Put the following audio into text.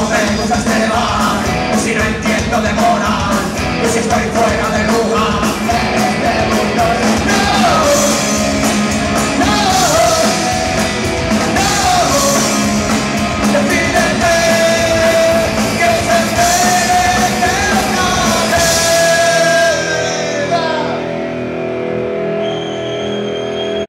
me gusta este bar Si no entiendo de moral pues Si estoy fuera de